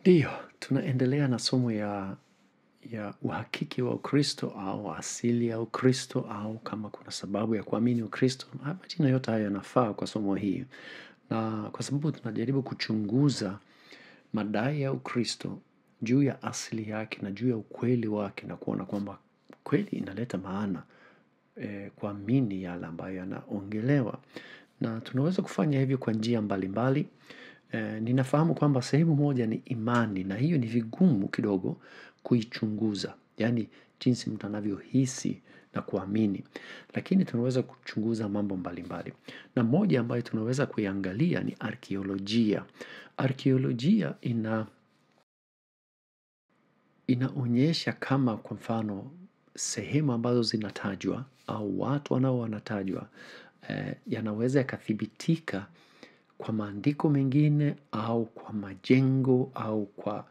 Ndiyo, tunaendelea na somo ya, ya uhakiki wa ukristo au asili ya ukristo au kama kuna sababu ya kuamini ukristo. Majina yote hayo yanafaa kwa somo hii. Na kwa sababu tunajaribu kuchunguza madai ya ukristo juu ya asili yake na juu ya ukweli wake na kuona kwamba kweli inaleta maana e, kuamini yale ambayo yanaongelewa. Na tunaweza kufanya hivyo kwa njia mbalimbali. Eh, ninafahamu kwamba sehemu moja ni imani na hiyo ni vigumu kidogo kuichunguza. Yaani jinsi mtu anavyohisi na kuamini. Lakini tunaweza kuchunguza mambo mbalimbali. mbali. Na moja ambayo tunaweza kuiangalia ni arkeolojia. Arkeolojia ina inaonyesha kama kwa mfano sehemu ambazo zinatajwa au watu wanao wanatajwa eh, yanaweza yakathibitika kwa maandiko mengine au kwa majengo au kwa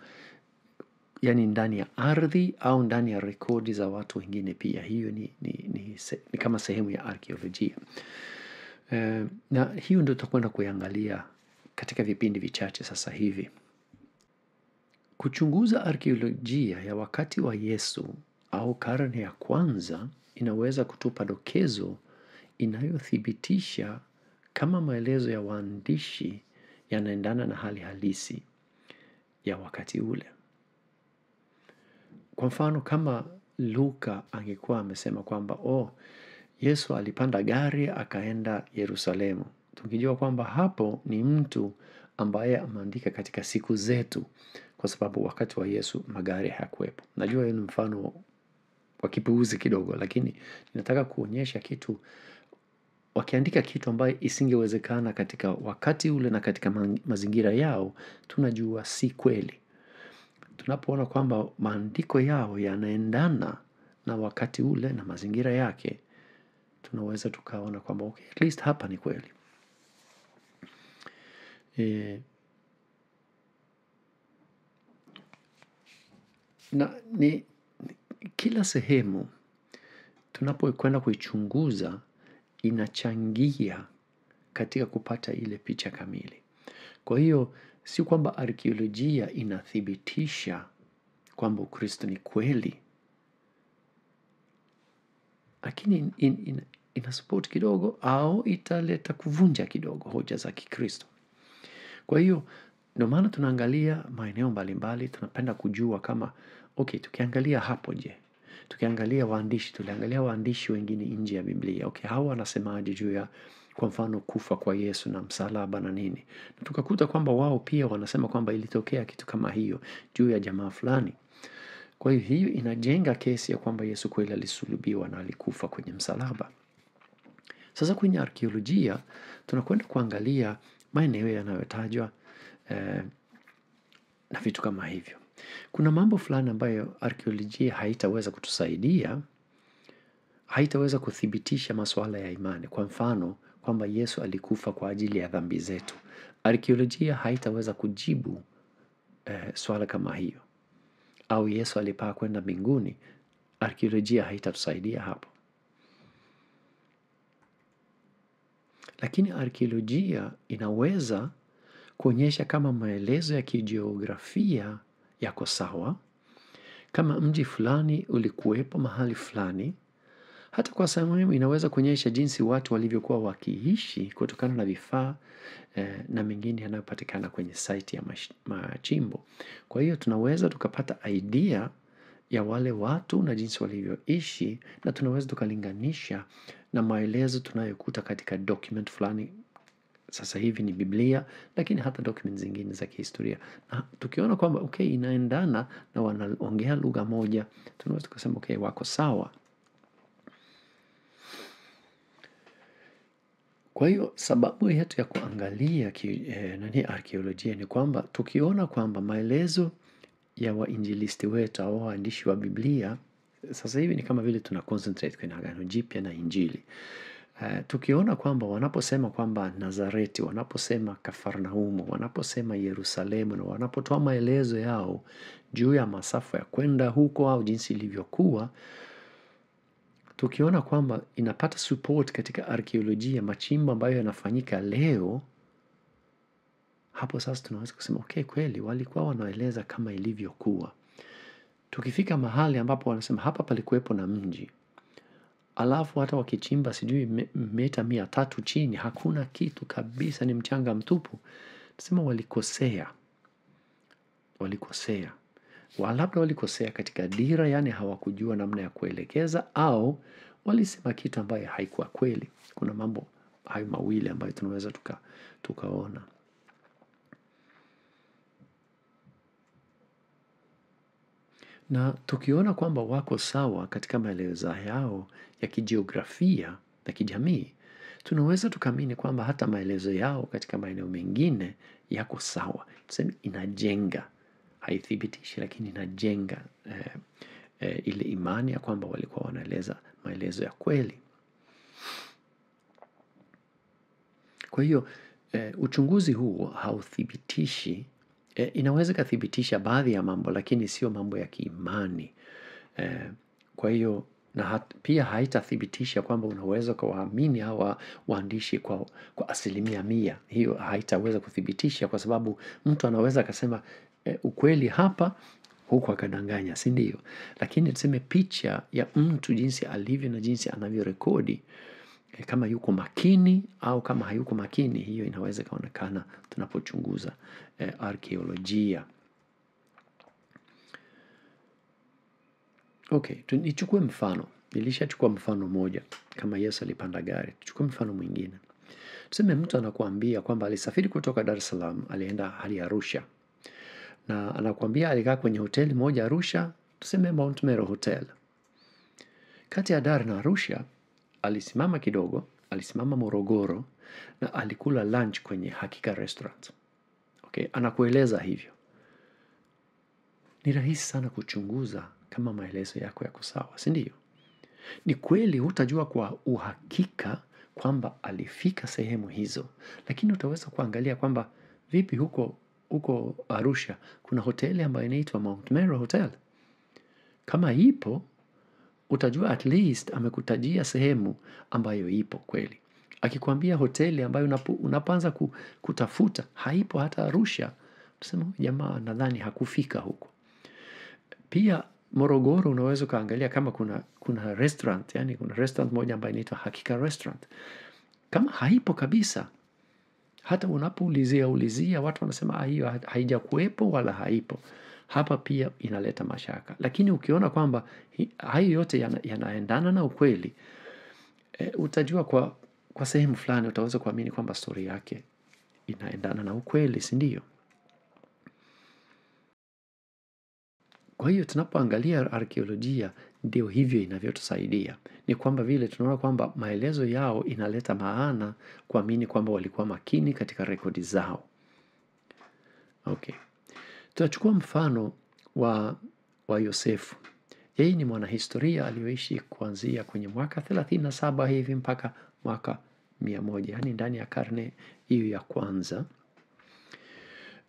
yani ndani ya ardhi au ndani ya rekodi za watu wengine pia hiyo ni, ni, ni, ni kama sehemu ya arkeolojia. e, Na hiyo ndio tutakwenda kuiangalia katika vipindi vichache sasa hivi. Kuchunguza arkeolojia ya wakati wa Yesu au karne ya kwanza inaweza kutupa dokezo inayothibitisha kama maelezo ya waandishi yanaendana na hali halisi ya wakati ule. Kwa mfano kama Luka angekuwa amesema kwamba oh, Yesu alipanda gari akaenda Yerusalemu. Tukijua kwamba hapo ni mtu ambaye ameandika katika siku zetu kwa sababu wakati wa Yesu magari hayakuwepo. Najua hiyo ni mfano wa kipuuzi kidogo lakini ninataka kuonyesha kitu wakiandika kitu ambayo isingewezekana katika wakati ule na katika mazingira yao tunajua si kweli. Tunapoona kwamba maandiko yao yanaendana na wakati ule na mazingira yake tunaweza tukaona kwamba okay, at least hapa ni kweli. E, na ni kila sehemu tunapokwenda kuichunguza inachangia katika kupata ile picha kamili. Kwa hiyo si kwamba arkeolojia inathibitisha kwamba ukristo ni kweli lakini in, in, inasupport kidogo au italeta kuvunja kidogo hoja za kikristo. Kwa hiyo ndio maana tunaangalia maeneo mbalimbali tunapenda kujua kama okay tukiangalia hapo je tukiangalia waandishi tuliangalia waandishi wengine nje ya Biblia okay hawa wanasemaje juu ya kwa mfano kufa kwa Yesu na msalaba na nini na tukakuta kwamba wao pia wanasema kwamba ilitokea kitu kama hiyo juu ya jamaa fulani kwa hiyo hiyo inajenga kesi ya kwamba Yesu kweli alisulubiwa na alikufa kwenye msalaba. Sasa kwenye arkeolojia tunakwenda kuangalia maeneo yanayotajwa eh, na vitu kama hivyo. Kuna mambo fulani ambayo arkeolojia haitaweza kutusaidia, haitaweza kuthibitisha masuala ya imani. Kwa mfano kwamba Yesu alikufa kwa ajili ya dhambi zetu. Arkeolojia haitaweza kujibu eh, swala kama hiyo. Au Yesu alipaa kwenda mbinguni, arkeolojia haitatusaidia hapo. Lakini arkeolojia inaweza kuonyesha kama maelezo ya kijiografia yako sawa, kama mji fulani ulikuwepo mahali fulani, hata kwa sehemu inaweza kuonyesha jinsi watu walivyokuwa wakiishi kutokana na vifaa eh, na mengine yanayopatikana kwenye site ya machimbo. Kwa hiyo tunaweza tukapata idea ya wale watu na jinsi walivyoishi na tunaweza tukalinganisha na maelezo tunayokuta katika document fulani sasa hivi ni Biblia lakini hata document zingine za kihistoria. Na tukiona kwamba okay inaendana na wanaongea lugha moja tunaweza tukasema okay wako sawa. Kwa hiyo sababu yetu ya kuangalia ki, eh, nani arkeolojia ni kwamba tukiona kwamba maelezo ya wainjilisti wetu au waandishi wa Biblia sasa hivi ni kama vile tuna concentrate kwenye agano jipya na injili. Tukiona kwamba wanaposema kwamba Nazareti, wanaposema Kafarnaumu, wanaposema Yerusalemu na wanapotoa maelezo yao juu ya masafa ya kwenda huko au jinsi ilivyokuwa tukiona kwamba inapata support katika arkeolojia machimbo ambayo yanafanyika leo hapo sasa tunaweza kusema okay, kweli walikuwa wanaeleza kama ilivyokuwa. Tukifika mahali ambapo wanasema hapa palikuwepo na mji, alafu hata wakichimba sijui meta mia tatu chini, hakuna kitu kabisa, ni mchanga mtupu, nasema walikosea, walikosea labda walikosea katika dira, yani hawakujua namna ya kuelekeza, au walisema kitu ambayo haikuwa kweli. Kuna mambo hayo mawili ambayo tunaweza tuka, tukaona. Na tukiona kwamba wako sawa katika maelezo yao ya kijiografia na kijamii, tunaweza tukaamini kwamba hata maelezo yao katika maeneo mengine yako sawa. Tuseme inajenga, haithibitishi lakini inajenga eh, eh, ile imani ya kwamba walikuwa wanaeleza maelezo ya kweli. Kwa hiyo eh, uchunguzi huu hauthibitishi eh, inaweza ikathibitisha baadhi ya mambo lakini sio mambo ya kiimani. e, kwa hiyo na hat, pia haitathibitisha kwamba unaweza ukawaamini hawa waandishi kwa, kwa asilimia mia. Hiyo haitaweza kuthibitisha kwa sababu mtu anaweza akasema e, ukweli hapa huku akadanganya, si ndio? Lakini tuseme picha ya mtu jinsi alivyo na jinsi anavyorekodi e, kama yuko makini au kama hayuko makini, hiyo inaweza ikaonekana tunapochunguza e, arkeolojia. Okay, nichukue mfano. ilishachukua mfano moja kama Yesu alipanda gari. Tuchukue mfano mwingine. Tuseme mtu anakuambia kwamba alisafiri kutoka Dar es Salaam, alienda hadi Arusha na anakuambia alikaa kwenye hoteli moja Arusha, tuseme Mount Meru Hotel. Kati ya Dar na Arusha alisimama kidogo, alisimama Morogoro na alikula lunch kwenye Hakika Restaurant. Okay, anakueleza hivyo. Ni rahisi sana kuchunguza kama maelezo yako yako sawa, si ndio? Ni kweli hutajua kwa uhakika kwamba alifika sehemu hizo, lakini utaweza kuangalia kwamba vipi huko huko Arusha kuna hoteli ambayo inaitwa Mount Meru Hotel. Kama ipo, utajua at least amekutajia sehemu ambayo ipo kweli. Akikwambia hoteli ambayo unapo, unapoanza kutafuta haipo hata Arusha, utasema jamaa nadhani hakufika huko. Pia Morogoro unaweza ukaangalia kama kuna, kuna restaurant, yani kuna restaurant moja ambayo inaitwa Hakika Restaurant. Kama haipo kabisa, hata unapoulizia ulizia watu wanasema hiyo haijakuwepo wala haipo. Hapa pia inaleta mashaka. Lakini ukiona kwamba hayo yote yanaendana yana na ukweli, e, utajua kwa, kwa sehemu fulani utaweza kuamini kwamba stori yake inaendana na ukweli, sindio? Kwa hiyo tunapoangalia arkeolojia ndio hivyo inavyotusaidia. Ni kwamba vile tunaona kwamba maelezo yao inaleta maana kuamini kwamba walikuwa makini katika rekodi zao. Okay. Tutachukua mfano wa, wa Yosefu. Yeye ni mwanahistoria aliyoishi kuanzia kwenye mwaka 37 hivi mpaka mwaka 100, yaani ndani ya karne hiyo ya kwanza.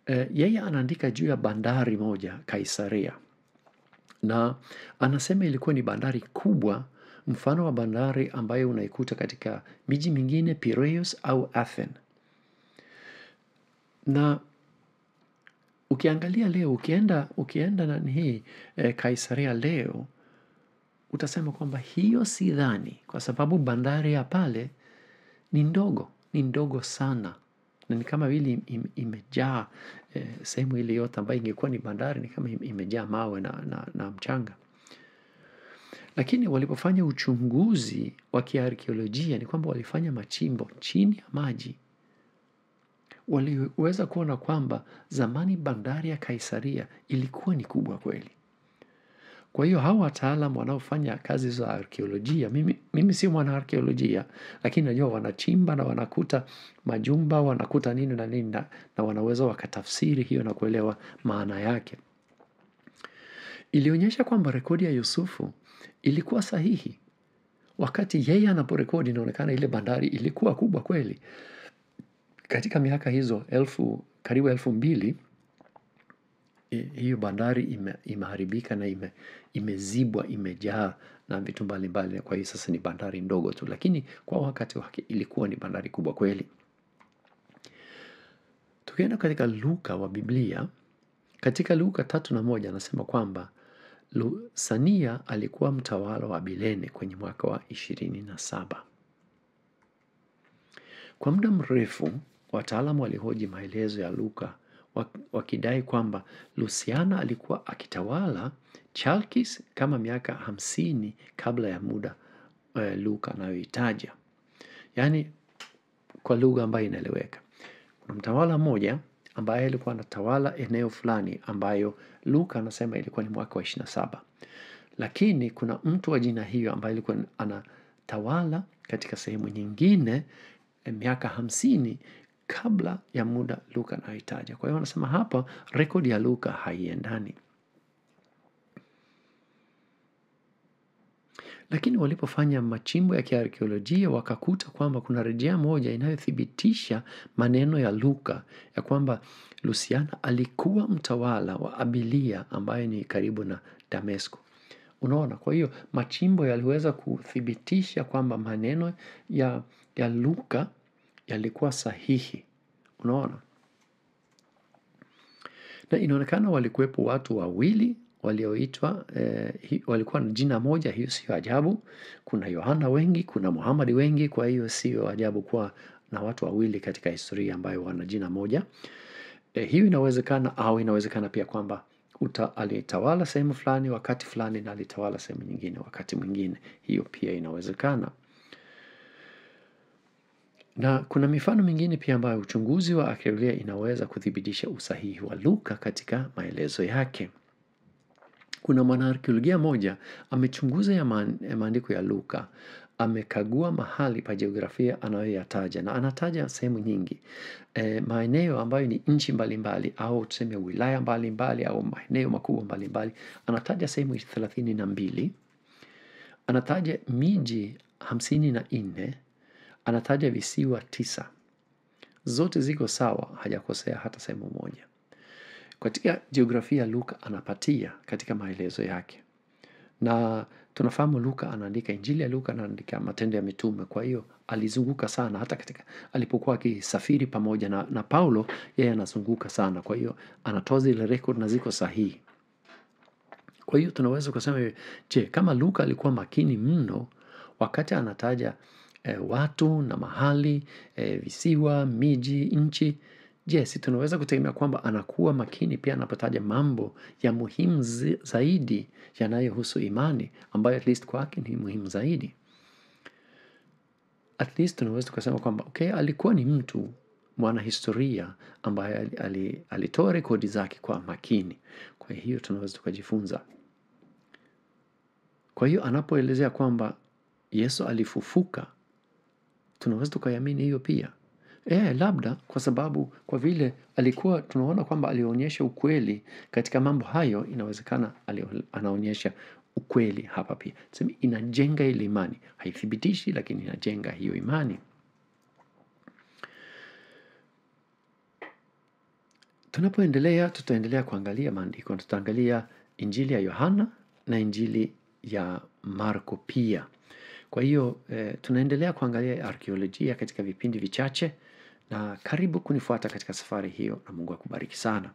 E, yeye anaandika juu ya bandari moja Kaisaria na anasema ilikuwa ni bandari kubwa mfano wa bandari ambayo unaikuta katika miji mingine Piraeus au Athens. Na ukiangalia leo ukienda ukienda nani hii e, Kaisaria leo utasema kwamba hiyo si dhani kwa sababu bandari ya pale ni ndogo, ni ndogo sana na ni kama vile im, imejaa e, sehemu ile yote ambayo ingekuwa ni bandari ni kama imejaa mawe na, na, na mchanga. Lakini walipofanya uchunguzi wa kiarkeolojia ni kwamba walifanya machimbo chini ya maji. Waliweza kuona kwamba zamani bandari ya Kaisaria ilikuwa ni kubwa kweli. Kwa hiyo hawa wataalam wanaofanya kazi za arkeolojia, mimi, mimi si mwana arkeolojia, lakini najua wanachimba na wanakuta majumba, wanakuta nini na nini na, na wanaweza wakatafsiri hiyo na kuelewa maana yake. Ilionyesha kwamba rekodi ya Yusufu ilikuwa sahihi. Wakati yeye anaporekodi inaonekana ile bandari ilikuwa kubwa kweli. Katika miaka hizo elfu, karibu elfu mbili, hiyo bandari ime, imeharibika na ime, imezibwa imejaa na vitu mbalimbali. Kwa hiyo sasa ni bandari ndogo tu, lakini kwa wakati wake ilikuwa ni bandari kubwa kweli. Tukienda katika Luka wa Biblia, katika Luka tatu na moja anasema kwamba Lusania alikuwa mtawala wa Bilene kwenye mwaka wa ishirini na saba. Kwa muda mrefu wataalamu walihoji maelezo ya Luka wakidai kwamba Lusiana alikuwa akitawala Chalkis kama miaka hamsini kabla ya muda e, Luka anayoitaja. Yaani kwa lugha ambayo inaeleweka. Kuna mtawala mmoja ambaye alikuwa anatawala eneo fulani ambayo Luka anasema ilikuwa ni mwaka wa 27. Lakini kuna mtu wa jina hiyo ambaye alikuwa anatawala katika sehemu nyingine miaka hamsini kabla ya muda Luka anayohitaja. Kwa hiyo wanasema hapa rekodi ya Luka haiendani. Lakini walipofanya machimbo ya kiarkeolojia wakakuta kwamba kuna rejea moja inayothibitisha maneno ya Luka ya kwamba Lusiana alikuwa mtawala wa Abilia ambaye ni karibu na Damesko. Unaona, kwa hiyo machimbo yaliweza kuthibitisha kwamba maneno ya, ya Luka yalikuwa sahihi. Unaona, na inaonekana walikuwepo watu wawili walioitwa eh, walikuwa na jina moja. Hiyo sio ajabu. Kuna Yohana wengi, kuna Muhamadi wengi, kwa hiyo sio ajabu kuwa na watu wawili katika historia ambayo wana jina moja. Eh, hiyo inawezekana au inawezekana pia kwamba uta alitawala sehemu fulani wakati fulani na alitawala sehemu nyingine wakati mwingine. Hiyo pia inawezekana. Na kuna mifano mingine pia ambayo uchunguzi wa arkeolojia inaweza kuthibitisha usahihi wa Luka katika maelezo yake. Kuna mwanaarkeolojia moja amechunguza ya maandiko ya Luka, amekagua mahali pa jiografia anayoyataja na anataja sehemu nyingi. E, maeneo ambayo ni nchi mbalimbali au tuseme wilaya mbalimbali au maeneo makubwa mbalimbali, anataja sehemu thelathini na mbili, anataja miji hamsini na nne, anataja visiwa tisa. Zote ziko sawa, hajakosea hata sehemu moja. Katika jiografia Luka anapatia katika maelezo yake. Na tunafahamu Luka anaandika injili ya Luka anaandika matendo ya mitume kwa hiyo alizunguka sana hata katika alipokuwa akisafiri pamoja na, na Paulo yeye anazunguka sana kwa hiyo anatoa zile record na ziko sahihi. Kwa hiyo tunaweza kusema je, kama Luka alikuwa makini mno wakati anataja e, watu na mahali e, visiwa, miji, nchi Je, si tunaweza kutegemea kwamba anakuwa makini pia anapotaja mambo ya muhimu zaidi yanayohusu imani ambayo at least kwake ni muhimu zaidi. At least tunaweza tukasema kwamba okay, alikuwa ni mtu mwanahistoria ambaye alitoa rekodi zake kwa makini. Kwa hiyo tunaweza tukajifunza. Kwa hiyo anapoelezea kwamba Yesu alifufuka, tunaweza tukaiamini hiyo pia. E, labda kwa sababu kwa vile alikuwa tunaona kwamba alionyesha ukweli katika mambo hayo, inawezekana anaonyesha ukweli hapa pia. sema inajenga ile imani, haithibitishi lakini inajenga hiyo imani. Tunapoendelea, tutaendelea kuangalia maandiko, tutaangalia injili ya Yohana na injili ya Marko pia. Kwa hiyo, eh, tunaendelea kuangalia arkeolojia katika vipindi vichache na karibu kunifuata katika safari hiyo na Mungu akubariki sana.